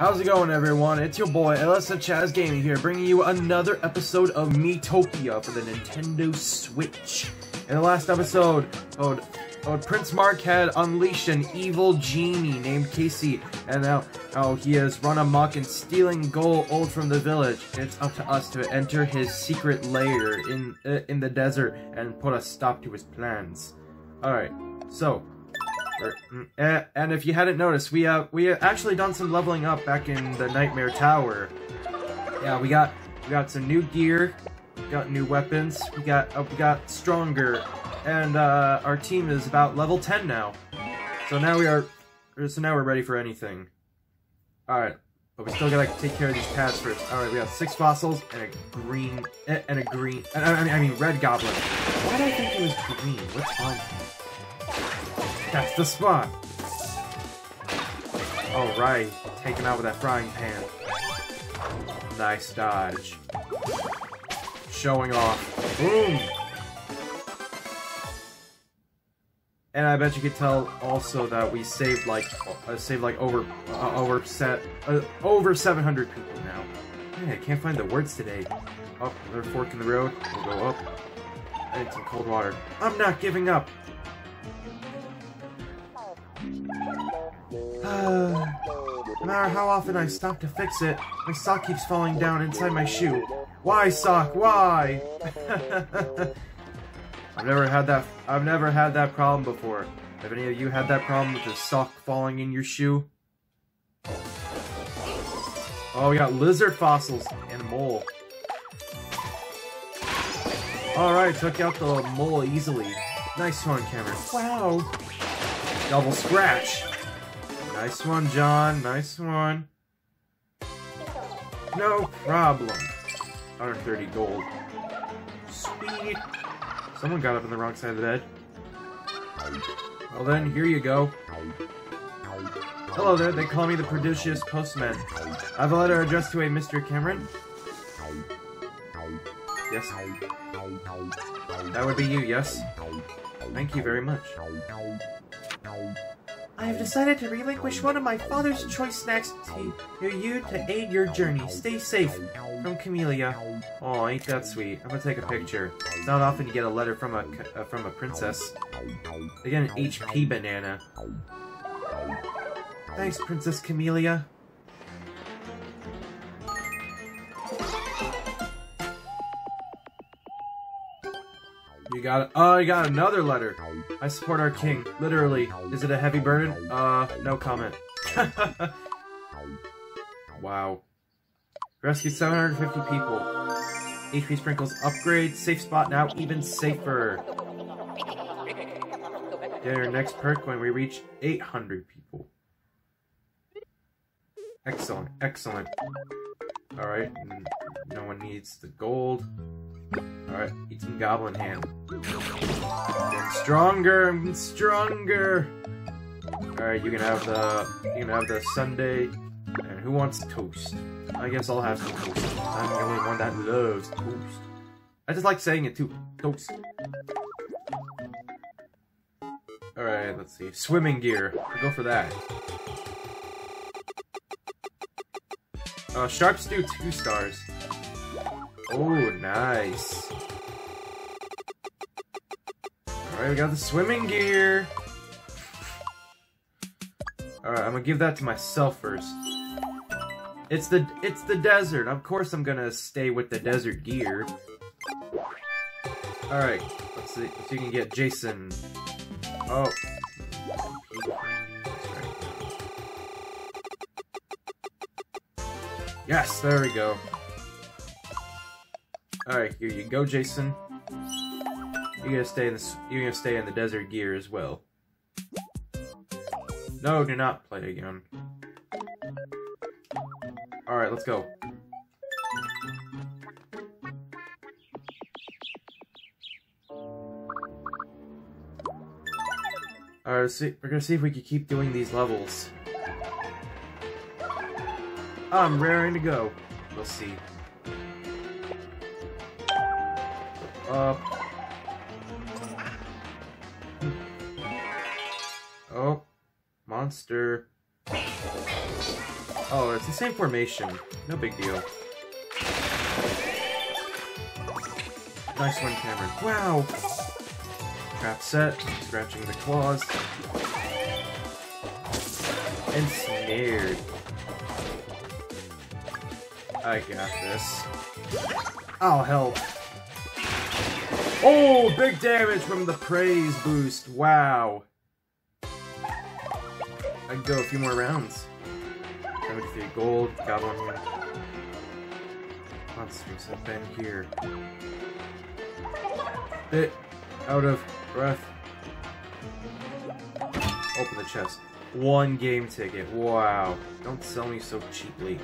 How's it going, everyone? It's your boy, LSF Chaz Gaming here, bringing you another episode of Miitopia for the Nintendo Switch. In the last episode, oh, oh, Prince Mark had unleashed an evil genie named Casey, and now oh, he has run amok and stealing gold old from the village. It's up to us to enter his secret lair in uh, in the desert and put a stop to his plans. All right, so and if you hadn't noticed, we uh we actually done some leveling up back in the Nightmare Tower. Yeah, we got we got some new gear, got new weapons, we got uh, we got stronger, and uh, our team is about level 10 now. So now we are, so now we're ready for anything. All right, but we still gotta take care of these pads first. All right, we got six fossils and a green and a green. I mean, I mean red goblin. Why did I think it was green? What's on? That's the spot! Alright, take him out with that frying pan. Nice dodge. Showing off. Boom! And I bet you could tell also that we saved like uh, saved like over uh, over set uh, over 700 people now. Hey, I can't find the words today. Oh, another fork in the road. We'll go up. I need some cold water. I'm not giving up. Uh, no matter how often I stop to fix it, my sock keeps falling down inside my shoe. Why, sock? Why? I've never had that. I've never had that problem before. Have any of you had that problem with the sock falling in your shoe? Oh, we got lizard fossils and mole. Alright, took out the mole easily. Nice one, Cameron. Wow. Double scratch. Nice one, John. Nice one. No problem. 130 gold. Sweet. Someone got up on the wrong side of the bed. Well then, here you go. Hello there, they call me the Prodigious Postman. I have a letter addressed to a Mr. Cameron. Yes. That would be you, yes? Thank you very much. I have decided to relinquish one of my father's choice snacks to you to aid your journey. Stay safe. From Camellia. Oh, ain't that sweet. I'm gonna take a picture. It's not often you get a letter from a uh, from a princess. They get an HP banana. Thanks, Princess Camellia. You got it. Oh, I got another letter. I support our king. Literally. Is it a heavy burden? Uh, no comment. wow. Rescue 750 people. HP sprinkles upgrade. Safe spot now even safer. Get our next perk when we reach 800 people. Excellent, excellent. Alright, no one needs the gold. Alright, eat some goblin ham. Getting stronger, I'm stronger! Alright, you can have the you can have the sundae. And who wants toast? I guess I'll have some toast. I'm the only one that loves toast. I just like saying it too. Toast. Alright, let's see. Swimming gear. We'll go for that. Uh, Sharp Stew, two stars. Oh, nice. Alright, we got the swimming gear. Alright, I'm gonna give that to myself first. It's the it's the desert. Of course I'm gonna stay with the desert gear. Alright, let's see if you can get Jason. Oh. Yes, there we go. Alright, here you go, Jason. You're gonna stay in the you're gonna stay in the desert gear as well. No, do not play again. Alright, let's go. Alright, see we're gonna see if we can keep doing these levels. I'm raring to go. We'll see. Up. Oh. Monster. Oh, it's the same formation. No big deal. Nice one, Cameron. Wow! Trap set, scratching the claws. And snared. I got this. Oh, I'll help. Oh, big damage from the praise boost. Wow. I can go a few more rounds. 73 gold, one here. Monsters have been here. Bit out of breath. Open the chest. One game ticket. Wow. Don't sell me so cheaply.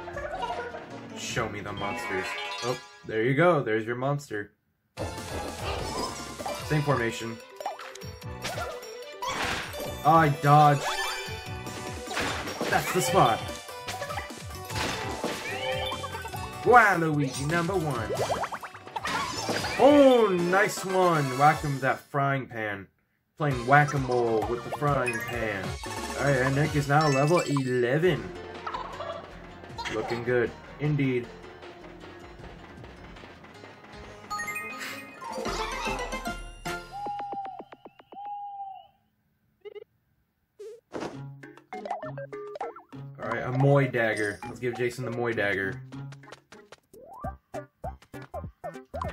Show me the monsters. Oh, there you go. There's your monster. Same formation. Oh, I dodged. That's the spot. Wow, Luigi, number one. Oh, nice one. Whack him with that frying pan. Playing whack-a-mole with the frying pan. Alright, and Nick is now level 11. Looking good. Indeed. Moy Dagger. Let's give Jason the Moy Dagger.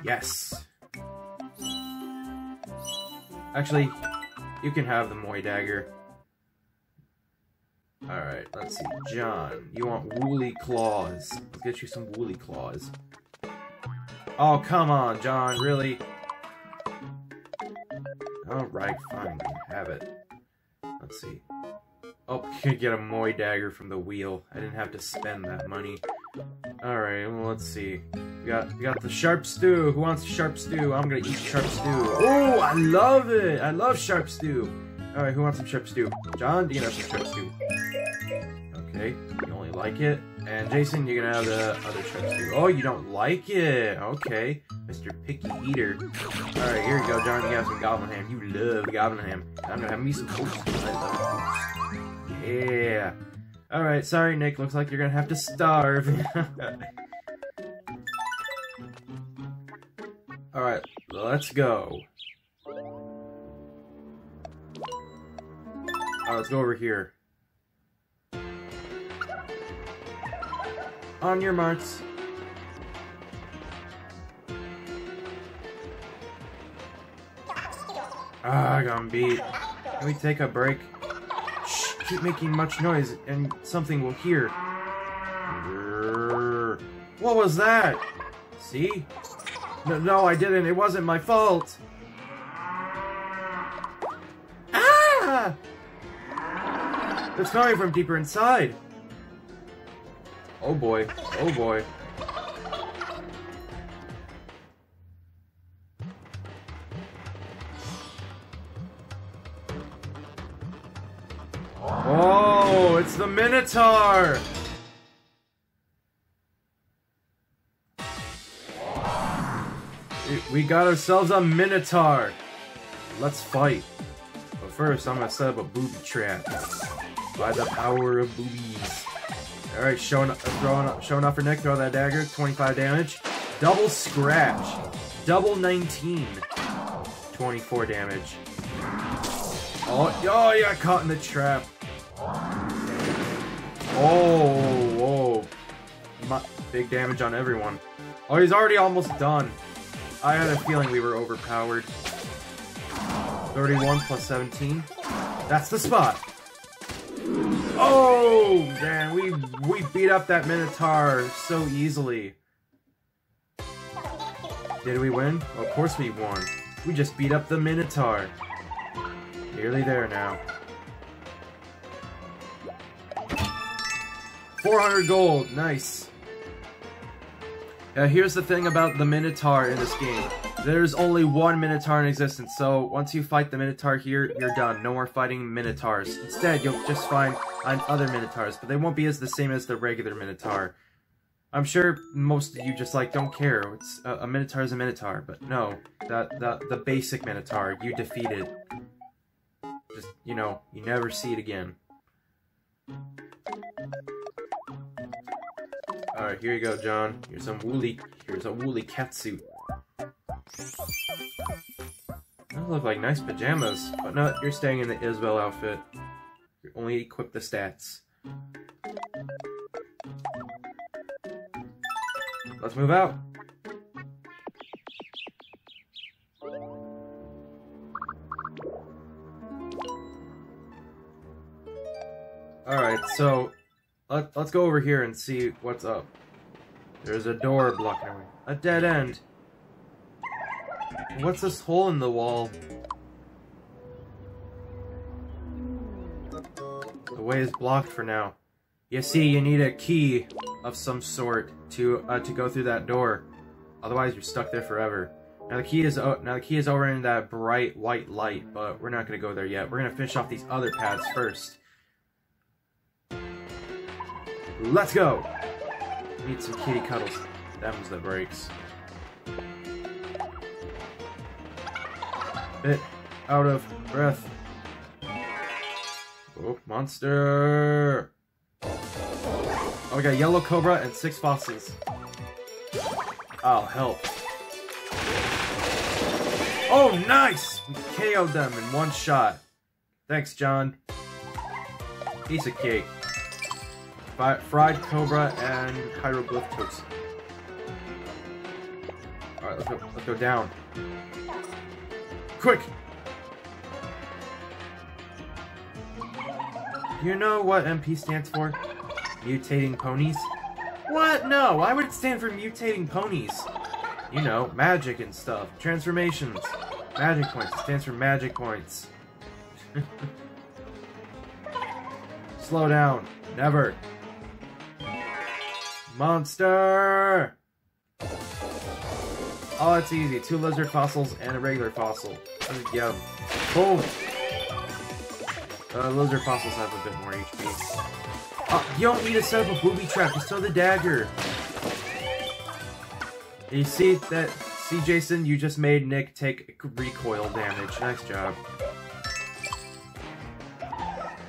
Yes. Actually, you can have the Moy Dagger. Alright, let's see. John, you want woolly claws. Let's get you some woolly claws. Oh, come on, John, really? Alright, fine, have it. Let's see. Oh, can get a Moy Dagger from the wheel. I didn't have to spend that money. Alright, well, let's see. We got, we got the sharp stew. Who wants sharp stew? I'm gonna eat sharp stew. Oh, I love it! I love sharp stew. Alright, who wants some sharp stew? John, you can have some sharp stew. Okay, you only like it. And Jason, you're gonna have the other sharp stew. Oh, you don't like it? Okay. Mr. Picky Eater. Alright, here you go, John. You have some goblin ham. You love goblin ham. I'm gonna have me some toast. I love. Yeah. Alright, sorry, Nick. Looks like you're gonna have to starve. Alright, let's go. Alright, let's go over here. On your marks. Ah, I got beat. Can we take a break? Keep making much noise and something will hear. What was that? See? No, no, I didn't. It wasn't my fault. Ah! It's coming from deeper inside. Oh boy. Oh boy. Minotaur! We got ourselves a Minotaur! Let's fight. But first, I'm gonna set up a booby trap. By the power of boobies. Alright, showing, throwing, showing off her neck, throw that dagger, 25 damage. Double scratch. Double 19. 24 damage. Oh, oh, got caught in the trap. Oh, whoa. My, big damage on everyone. Oh, he's already almost done. I had a feeling we were overpowered. 31 plus 17. That's the spot. Oh, man, we we beat up that Minotaur so easily. Did we win? Of course we won. We just beat up the Minotaur. Nearly there now. 400 gold, nice. Now here's the thing about the Minotaur in this game. There's only one Minotaur in existence, so once you fight the Minotaur here, you're done. No more fighting Minotaurs. Instead, you'll just find other Minotaurs, but they won't be as the same as the regular Minotaur. I'm sure most of you just like don't care. It's a, a Minotaur is a Minotaur, but no, the the the basic Minotaur you defeated. Just you know, you never see it again. Alright, here you go, John. Here's some woolly here's a woolly cat suit. Those look like nice pajamas, but no, you're staying in the Isabelle outfit. You only equip the stats. Let's move out. Alright, so let, let's go over here and see what's up. There's a door blocking. A dead end. What's this hole in the wall? The way is blocked for now. You see, you need a key of some sort to uh, to go through that door. Otherwise, you're stuck there forever. Now the key is uh, now the key is over in that bright white light, but we're not gonna go there yet. We're gonna finish off these other paths first. Let's go! Need some kitty cuddles. Them's the breaks. Bit out of breath. Oh, monster! Oh, we got yellow cobra and six fossils. I'll oh, help. Oh, nice! We KO'd them in one shot. Thanks, John. Piece of cake. Fried cobra and hieroglyph toast. Alright, let's go let's go down. Quick! Do you know what MP stands for? Mutating ponies? What? No, why would it stand for mutating ponies? You know, magic and stuff. Transformations. Magic points. It stands for magic points. Slow down. Never. Monster! Oh, it's easy. Two lizard fossils and a regular fossil. Yum. Boom! Uh, lizard fossils have a bit more HP. Oh, you don't need to set up a booby trap. Just throw the dagger. You see that? See, Jason, you just made Nick take recoil damage. Nice job.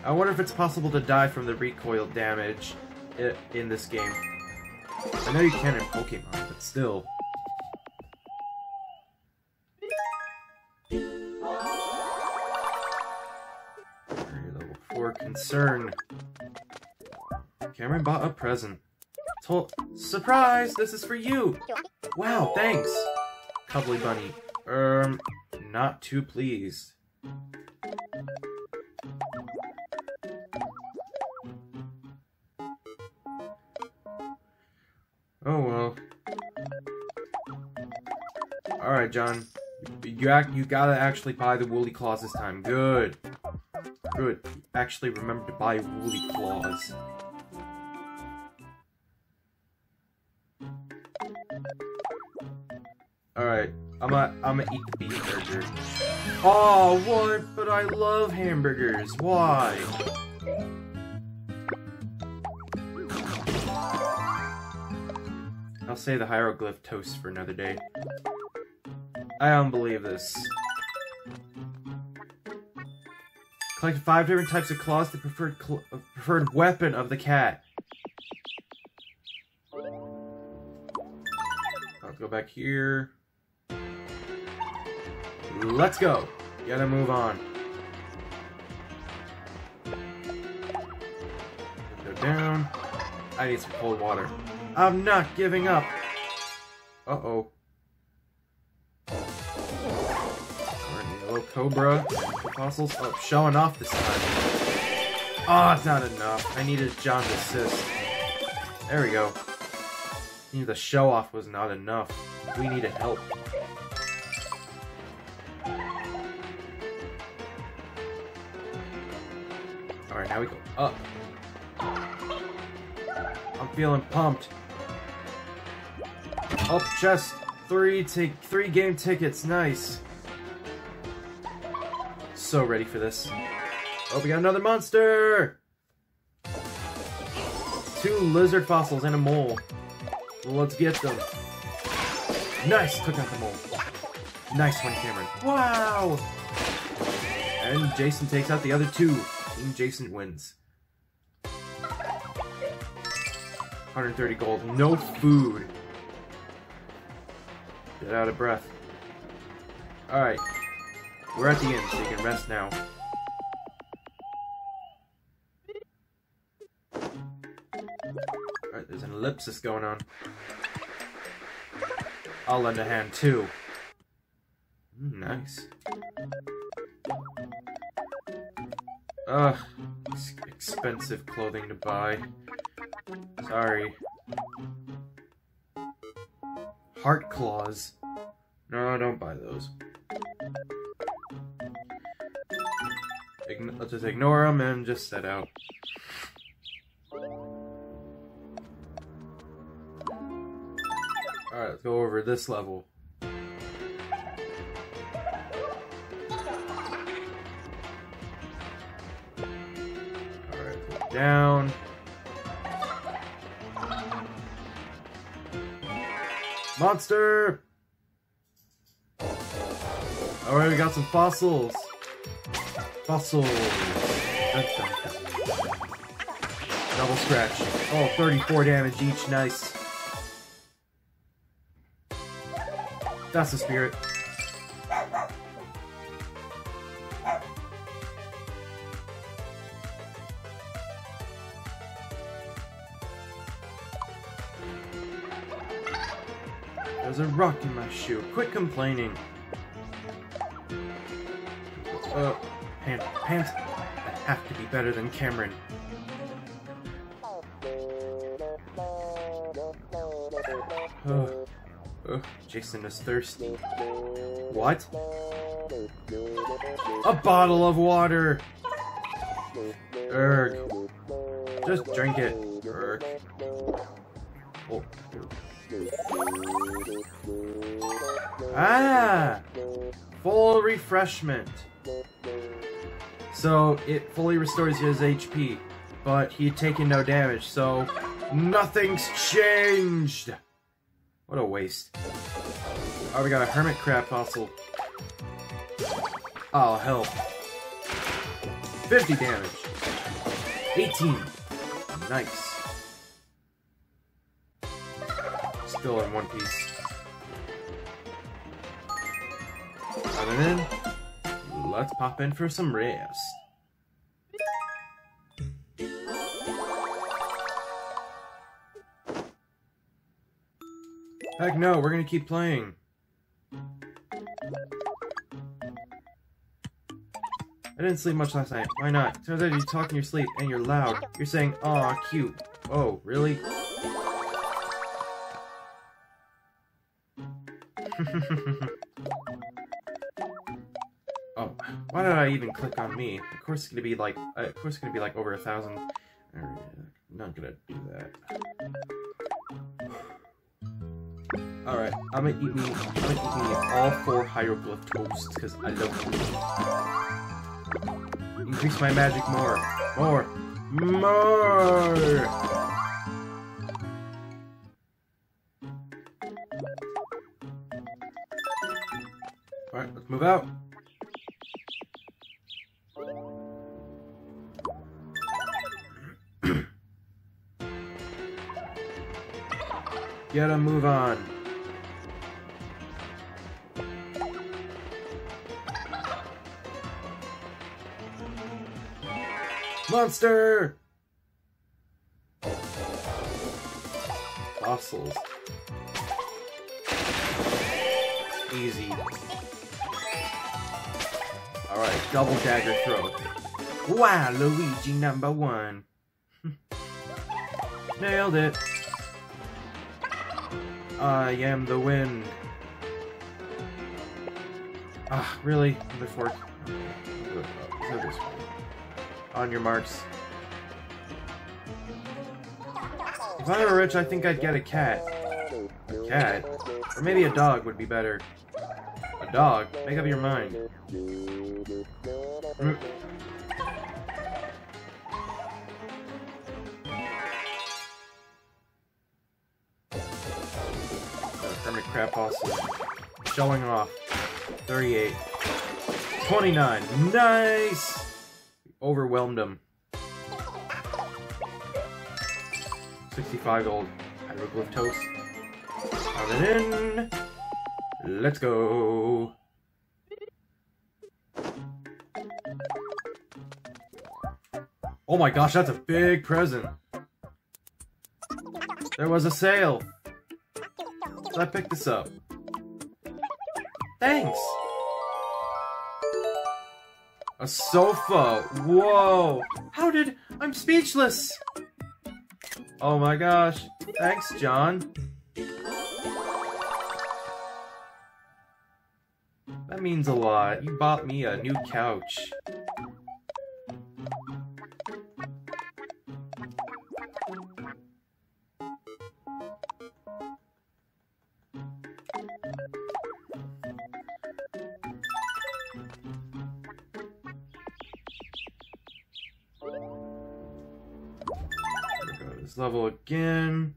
I wonder if it's possible to die from the recoil damage in this game. I know you can in Pokemon, but still. level 4 concern. Cameron bought a present. Told Surprise! This is for you! Wow, thanks! Cuddly Bunny. Um, not too pleased. Oh well. Alright, John. You act you gotta actually buy the woolly claws this time. Good. Good. Actually remember to buy woolly claws. Alright. I'm gonna I'm gonna eat the beef burger. Oh what? But I love hamburgers. Why? Say the hieroglyph toast for another day. I don't believe this. Collect five different types of claws, the preferred uh, preferred weapon of the cat. Let's go back here. Let's go. gotta move on. Go down. I need some cold water. I'm not giving up. Uh-oh. Yellow Cobra. Fossils. Oh, showing off this time. Oh, it's not enough. I needed John to assist. There we go. The show off was not enough. We needed help. Alright, now we go up. I'm feeling pumped. Up chest. Three take three game tickets. Nice. So ready for this. Oh, we got another monster! Two lizard fossils and a mole. let's get them. Nice! Took out the mole. Nice one, Cameron. Wow! And Jason takes out the other two. Team Jason wins. 130 gold. No food. Get out of breath. Alright. We're at the end, so you can rest now. Alright, there's an ellipsis going on. I'll lend a hand too. Mm, nice. Ugh, expensive clothing to buy. Sorry. Heart claws. No, don't buy those. Ign just ignore them and just set out. Alright, let's go over this level. Alright, down. Monster! Alright, we got some fossils. Fossils. Double scratch. Oh, 34 damage each. Nice. That's the spirit. There's a rock in my shoe. Quit complaining. Uh, pants, pants have to be better than Cameron. Uh, Jason is thirsty. What? A bottle of water! Erg. Just drink it. Erg. Ah! Full refreshment. So, it fully restores his HP, but he had taken no damage, so nothing's changed! What a waste. Oh, we got a hermit crab fossil. Oh, help. 50 damage. 18. Nice. Still in one piece. Coming in. Let's pop in for some rest. Heck no, we're gonna keep playing. I didn't sleep much last night. Why not? Turns out you talk in your sleep, and you're loud. You're saying, aw, cute. Oh, really? why did I even click on me? Of course it's gonna be like, uh, of course it's gonna be like over a thousand. I'm not gonna do that. Alright, I'm gonna eat me, I'm gonna eat me all four hieroglyph toasts, because I love food. Increase my magic more. More. More! Alright, let's move out. Gotta move on. Monster! Fossils. Easy. Alright, double dagger throw. Wow, Luigi number one. Nailed it. I am the wind. Ah, really? This way. On your marks. If I were rich, I think I'd get a cat. A cat? Or maybe a dog would be better. A dog? Make up your mind. Crab fossil. Showing off. 38. 29. Nice! Overwhelmed him. 65 gold. Hieroglyph toast. Count it in. Let's go. Oh my gosh, that's a big present. There was a sale. So I picked this up. Thanks. A sofa. Whoa. How did... I'm speechless. Oh my gosh. Thanks, John. That means a lot. You bought me a new couch. Level again.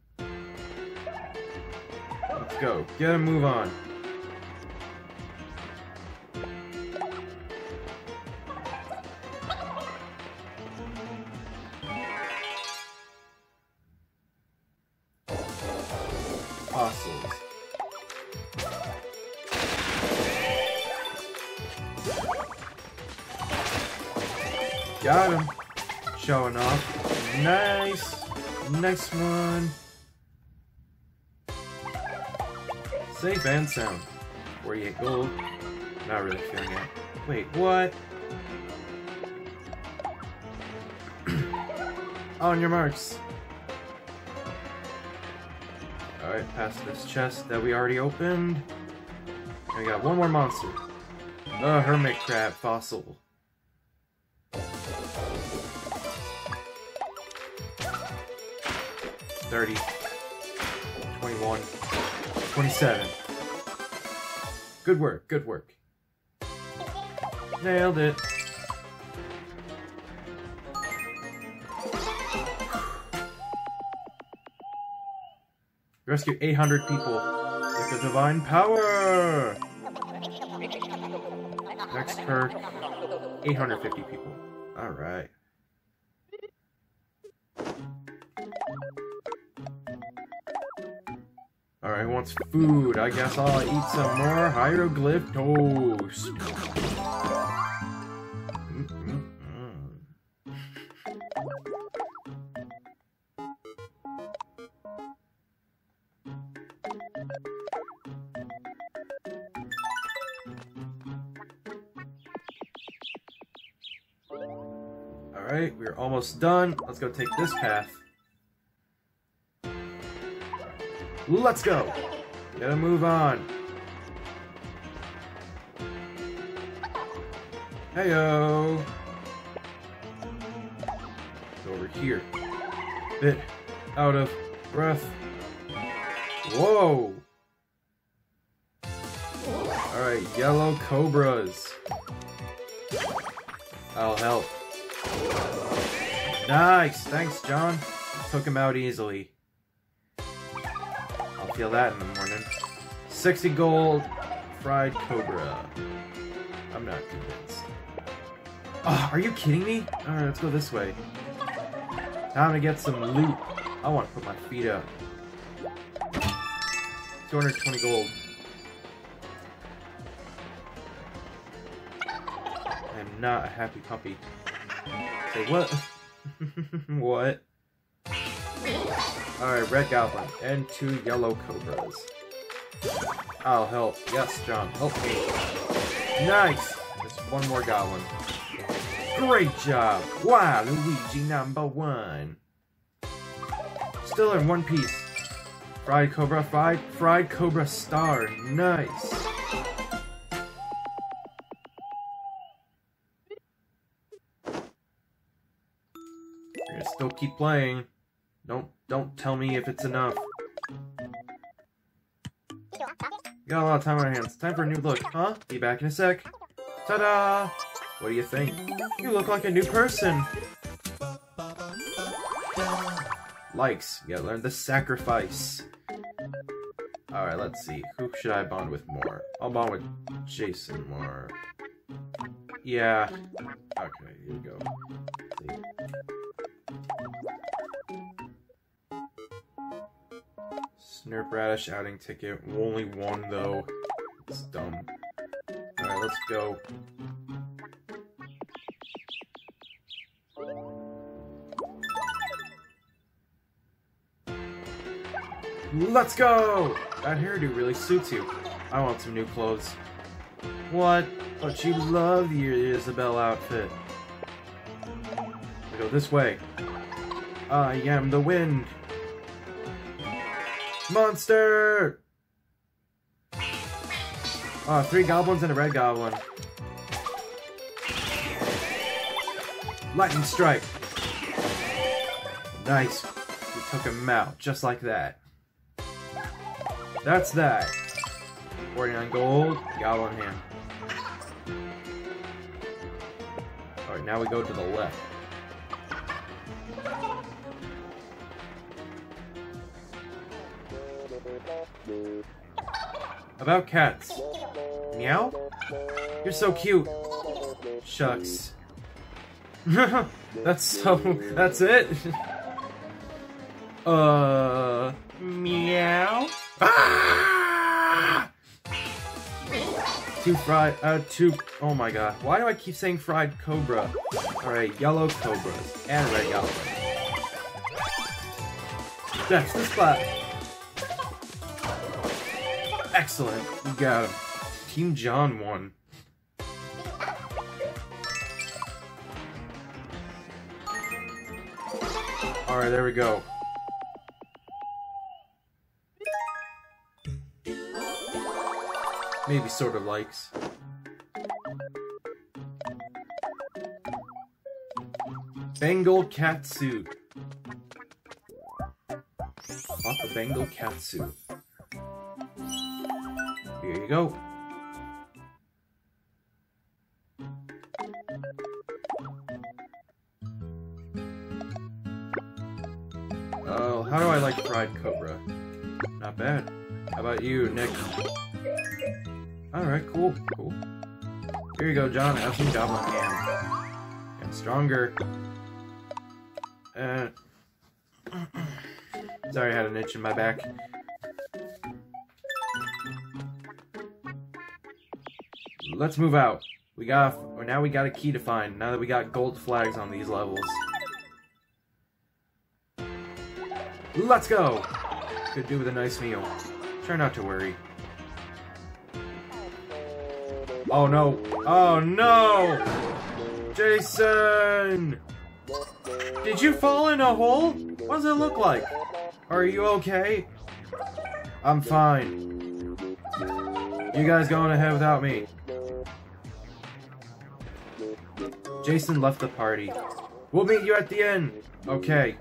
Let's go. Get a move on. Sound. 48 gold. Not really feeling it. Wait, what? On your marks. Alright, past this chest that we already opened. I got one more monster. The hermit crab fossil. 30, 21, 27. Good work, good work. Nailed it. Rescue 800 people with the divine power! Next perk, 850 people. Alright. Who wants food? I guess I'll eat some more hieroglyph toast. Alright, we're almost done. Let's go take this path. Let's go! Gotta move on. Heyo! Over here. Bit out of breath. Whoa! Alright, yellow cobras. I'll help. Nice! Thanks, John. Took him out easily feel that in the morning. 60 gold, fried cobra. I'm not convinced. Oh, are you kidding me? Alright, let's go this way. Time to get some loot. I want to put my feet up. 220 gold. I am not a happy puppy. Say what? what? Alright, red goblin and two yellow cobras. I'll help. Yes, John, help me. Nice! Just one more goblin. Great job! Wow, Luigi number one. Still in one piece. Fried Cobra, fried, fried Cobra Star. Nice. We're gonna still keep playing. Don't don't tell me if it's enough. Got a lot of time on our hands. Time for a new look, huh? Be back in a sec. Ta-da! What do you think? You look like a new person! Likes. You gotta learn the sacrifice. Alright, let's see. Who should I bond with more? I'll bond with Jason more. Yeah. Okay, here we go. Snurp Radish outing ticket. Only one though. It's dumb. Alright, let's go. Let's go! That hairdo really suits you. I want some new clothes. What? But you love your Isabelle outfit. We go this way. I am the wind. Monster! Oh, three goblins and a red goblin. Lightning strike. Nice. We took him out, just like that. That's that. 49 gold, goblin hand. Alright, now we go to the left. About cats. Meow? You're so cute. Shucks. that's so... that's it? uh... Meow? Ah! Two fried, uh, two, oh my god. Why do I keep saying fried cobra? Alright, yellow cobras, and red yellow. That's the spot. Excellent, we got him. Team John won. Alright, there we go. Maybe sort of likes. Bengal Catsuit. Bought the Bengal Catsuit. You go. Oh, how do I like fried cobra? Not bad. How about you, Nick? Alright, cool, cool. Here you go, John. Have some goblin hand. And stronger. Uh, sorry, I had an itch in my back. Let's move out. We got, or now we got a key to find, now that we got gold flags on these levels. Let's go! Could do with a nice meal. Try not to worry. Oh no. Oh no! Jason! Did you fall in a hole? What does it look like? Are you okay? I'm fine. You guys going ahead without me. Jason left the party. We'll meet you at the end. Okay.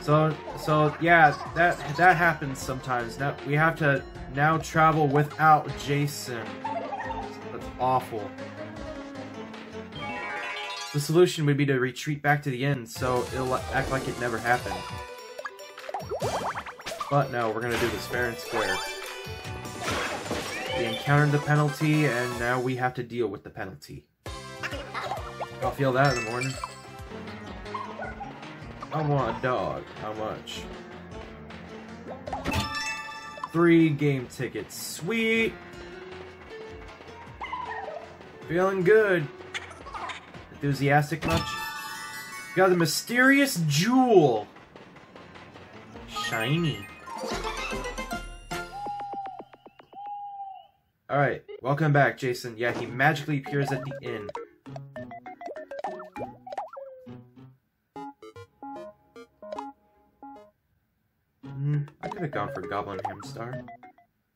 So, so yeah, that that happens sometimes. Now we have to now travel without Jason. That's awful. The solution would be to retreat back to the end, so it'll act like it never happened. But no, we're gonna do this fair and square. We encountered the penalty, and now we have to deal with the penalty. I'll feel that in the morning. I want a dog. How much? Three game tickets. Sweet! Feeling good. Enthusiastic much? Got the mysterious jewel. Shiny. Alright, welcome back, Jason. Yeah, he magically appears at the inn. For Goblin Hamstar.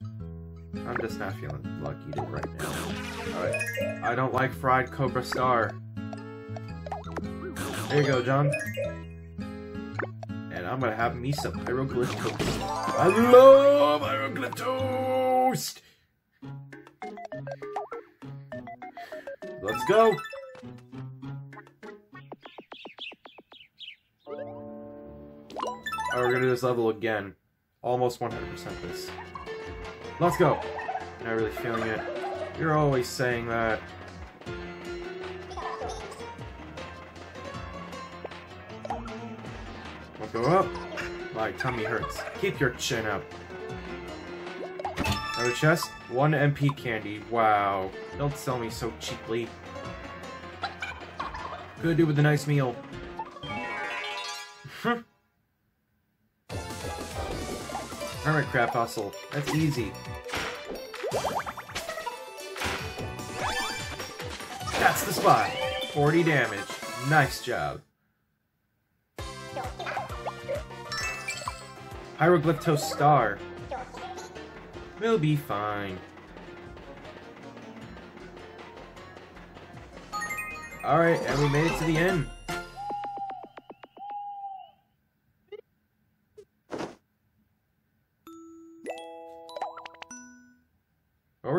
I'm just not feeling lucky right now. Alright. I don't like fried Cobra Star. There you go, John. And I'm gonna have me some hieroglyph toast. I love hieroglyph toast! Let's go! Alright, we're gonna do this level again. Almost 100% this. Let's go! Not really feeling it. You're always saying that. I'll go up. My tummy hurts. Keep your chin up. Another chest? One MP candy. Wow. Don't sell me so cheaply. Could do with a nice meal. Hermit crab fossil. That's easy. That's the spot. 40 damage. Nice job. Hieroglypto star. We'll be fine. Alright, and we made it to the end.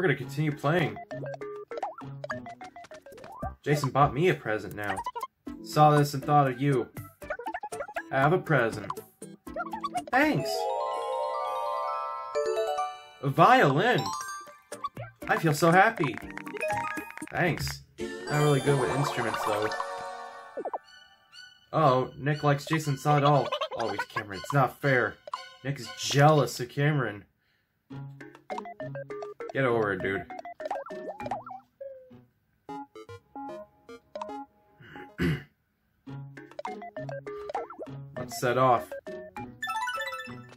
We're gonna continue playing. Jason bought me a present now. Saw this and thought of you. Have a present. Thanks! A violin! I feel so happy. Thanks. Not really good with instruments, though. oh, Nick likes Jason saw it all. Always Cameron. It's not fair. Nick is jealous of Cameron. Get over it, dude. let's set off.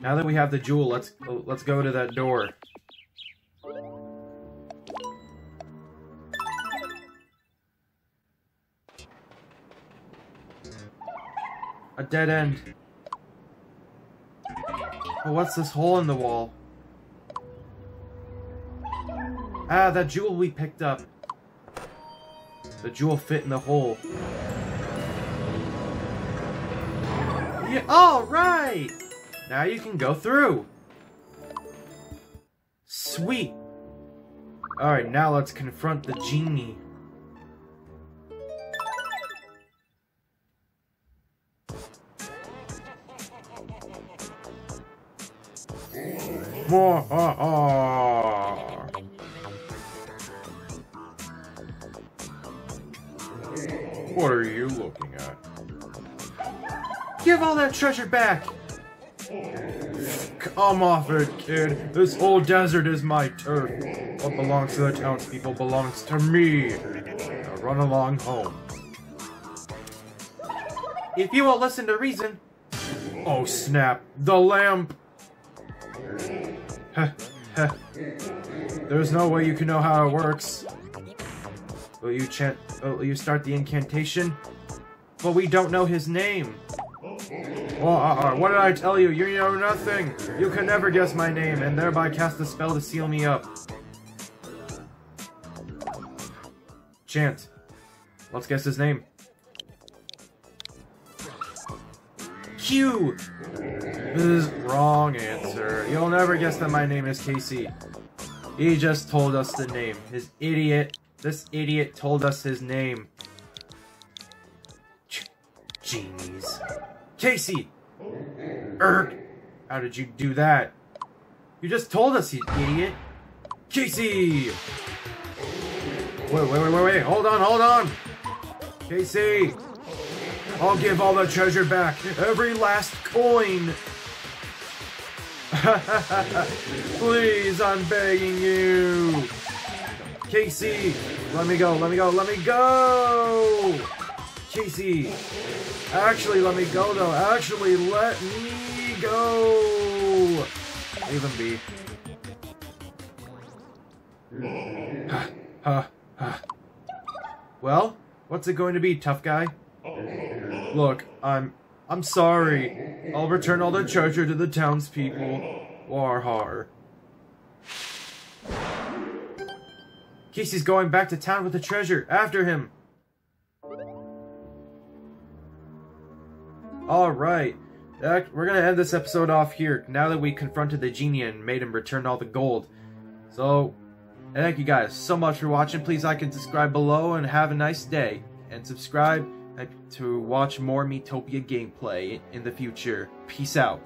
Now that we have the jewel, let's let's go to that door. A dead end. Oh, what's this hole in the wall? Ah, that jewel we picked up. The jewel fit in the hole. Yeah, all right. Now you can go through. Sweet. All right, now let's confront the genie. More. Uh, uh. What are you looking at? Give all that treasure back! Come off it, kid. This whole desert is my turf. What belongs to the townspeople belongs to me. Now run along home. If you won't listen to reason. Oh snap, the lamp! There's no way you can know how it works. Will you chant? Will you start the incantation? But we don't know his name. Uh, uh, what did I tell you? You know nothing. You can never guess my name, and thereby cast a spell to seal me up. Chant. Let's guess his name. Q! This is wrong answer. You'll never guess that my name is Casey. He just told us the name. His idiot. This idiot told us his name. Genies. Casey! Erg! How did you do that? You just told us, you idiot! Casey! Wait, wait, wait, wait, wait, hold on, hold on! Casey! I'll give all the treasure back, every last coin! Please, I'm begging you! Casey! Let me go, let me go, let me go! Casey! Actually, let me go, though. Actually, let me go! Leave him be. well, what's it going to be, tough guy? Look, I'm... I'm sorry. I'll return all the treasure to the townspeople. Warhar. Casey's going back to town with the treasure. After him! Alright. Uh, we're gonna end this episode off here, now that we confronted the genie and made him return all the gold. So, thank you guys so much for watching. Please like and subscribe below, and have a nice day. And subscribe uh, to watch more Miitopia gameplay in the future. Peace out.